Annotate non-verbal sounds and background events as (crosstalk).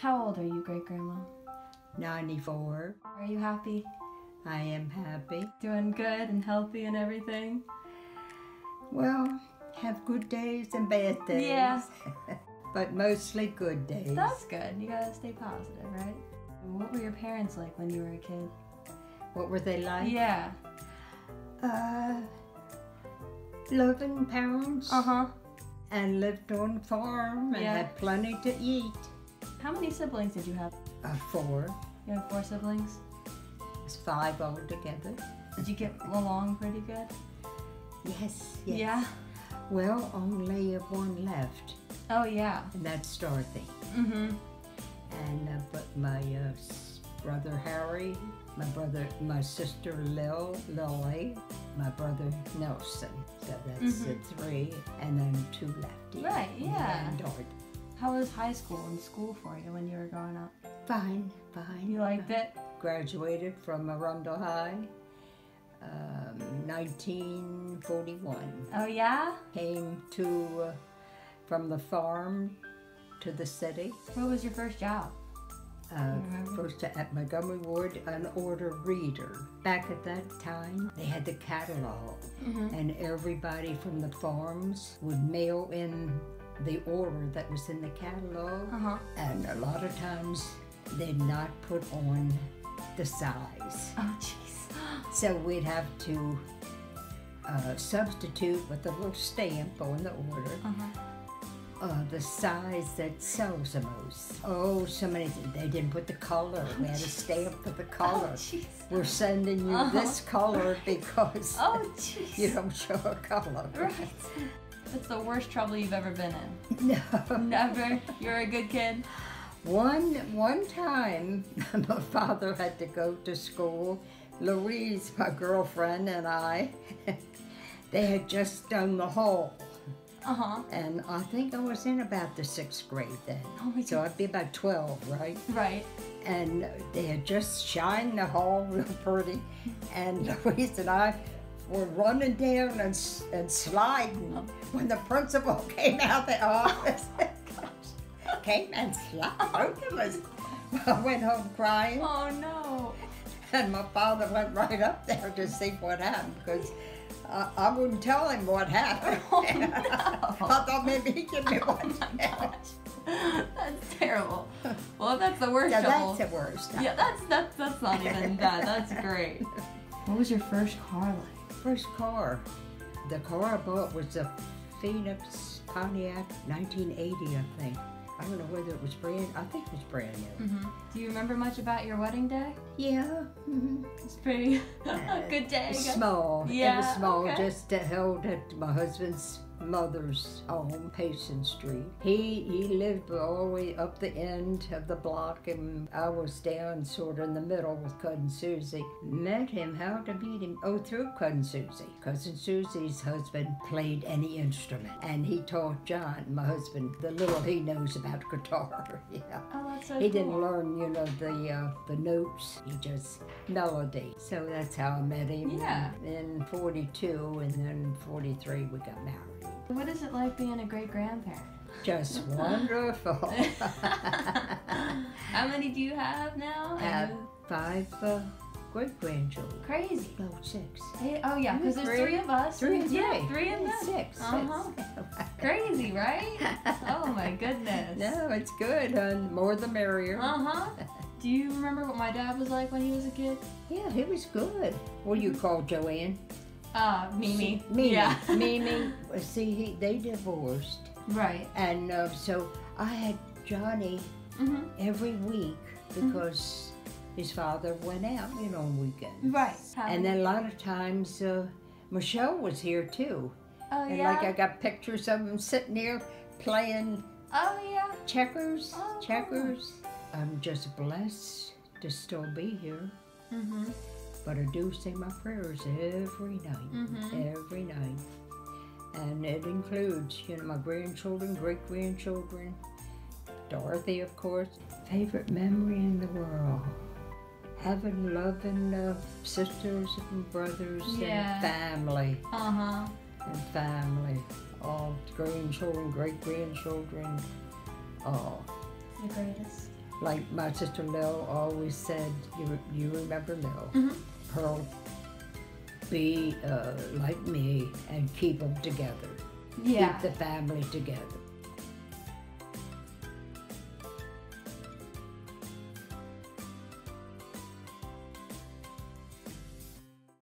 How old are you, great grandma? 94. Are you happy? I am happy. Doing good and healthy and everything? Well, have good days and bad days. Yeah. (laughs) but mostly good days. That's good. You gotta stay positive, right? What were your parents like when you were a kid? What were they like? Yeah. Uh, loving parents. Uh huh. And lived on farm and Yeah. had plenty to eat. How many siblings did you have? Uh, four. You have four siblings. It's five altogether. Did you get along pretty good? Yes, yes. Yeah. Well, only one left, Oh yeah. and that's Dorothy. Mm-hmm. And uh, but my uh, brother Harry, my brother, my sister Lil, Lily, my brother Nelson. So that's the three, and then two left. Right, yeah. And Dorothy. Was high school and school for you when you were growing up? Fine, fine. You liked it? Graduated from Arundel High, um, 1941. Oh yeah. Came to uh, from the farm to the city. What was your first job? Uh, first at Montgomery Ward, an order reader. Back at that time, they had the catalog, and everybody from the farms would mail in the order that was in the catalog. Uh huh. And a lot of times, they'd not put on the size. Oh jeez. (gasps) So we'd have to uh, substitute with a little stamp on the order Uh-huh. uh, the size that sells the most. Oh, so many. They didn't put the color. We had a stamp for the color. Oh. We're sending you Uh-huh. this color because Oh (laughs) you don't show a color. Right. That's the worst trouble you've ever been in. (laughs) No. Never. You're a good kid. One one time, (laughs) my father had to go to school. Louise, my girlfriend, and I, (laughs) they had just done the hall. Uh huh. And I think I was in about the sixth grade then. Oh my so I'd be about 12, right? Right. And they had just shined the hall real pretty. And Louise and I were running down and, and sliding when the principal (laughs) came out the office. (laughs) came and slided. It was- I went home crying. Oh no. And my father went right up there to see what happened because I, I wouldn't tell him what happened. (laughs) Oh, no. I thought maybe he'd give me one. That's terrible. Well, that's the worst so trouble. that's the worst. Yeah, that's that's that's not even bad. That's great. What was your first car like? First car. The car I bought was a Phoenix Pontiac 1980, I think. I don't know whether it was brand. I think it was brand new. Mm-hmm. Do you remember much about your wedding day? Yeah. mhm. It's pretty (laughs) good day. I guess. Small. it Yeah, was small, okay. just uh, held at my husband's mother's home, Payson Street. He he lived all the way up the end of the block, and I was down sort of in the middle with cousin Susie. Met him. How to meet him? Oh, through cousin Susie. Cousin Susie's husband played any instrument, and he taught John, my husband, the little he knows about (laughs) guitar. yeah. Oh, that's so He cool. didn't learn, you know, the uh, the notes. He just melody. So that's how I met him. Yeah. In 42 and then 43 we got married. What is it like being a great grandparent? Just (laughs) wonderful. (laughs) How many do you have now? I Have five uh, great grandchildren. Crazy. No, six. Hey, oh yeah, because there's Three. three of us. Three and yeah, three. three and Yeah, them. Six. Uh-huh. six. (laughs) Crazy, right? Oh my goodness. no, it's good. And more the merrier. Uh huh. Do you remember what my dad was like when he was a kid? Yeah, he was good. What do you call Joanne? Uh, Mimi. Mimi. Yeah. Mimi. (laughs) See, he, they divorced. right. And uh, so I had Johnny Mhm. every week because his father went out, you know, on weekends. Right. And then a lot of times uh, Michelle was here too. Oh And yeah. like I got pictures of him sitting there playing oh yeah. checkers, Oh. checkers. I'm just blessed to still be here. Mhm. But I do say my prayers every night, Mhm. every night. And it includes, you know, my grandchildren, great grandchildren, Dorothy, of course. Favorite memory in the world. Having loving uh, sisters and brothers Yeah. and family Uh huh. and family. All grandchildren, great grandchildren. Oh, The greatest. Like my sister Lil always said, you, you remember Lil? Mhm. Pearl, be uh, like me and keep them together. Yeah. Keep the family together.